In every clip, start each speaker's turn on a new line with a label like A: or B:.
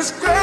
A: Just grab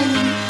B: Honey.